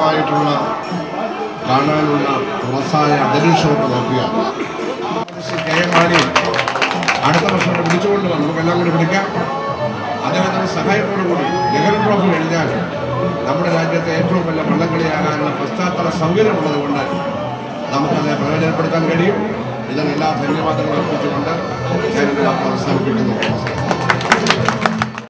മനോഹരമായിട്ടുള്ള കാണാനുള്ള തുറസായ അന്തരീക്ഷമൊക്കെ നോക്കുക കെ എം മാണി അടുത്ത വർഷം വിളിച്ചുകൊണ്ട് വന്നു. നമുക്കെല്ലാം കൂടി വിളിക്കാം. അദ്ദേഹത്തിന്റെ സഹായത്തോടു കൂടി നെഹ്റു ട്രോഫി കഴിഞ്ഞാൽ നമ്മുടെ രാജ്യത്തെ ഏറ്റവും വലിയ വള്ളംകളിയാകാനുള്ള പശ്ചാത്തല സൗകര്യമുള്ളത് കൊണ്ട് നമുക്കത് പ്രയോജനപ്പെടുത്താൻ കഴിയും. ഇതിനെല്ലാ ധന്യവാദങ്ങളും അർപ്പിച്ചുകൊണ്ട് ഞാൻ എന്റെ വാക്ക് അവസാനിപ്പിക്കുന്നു.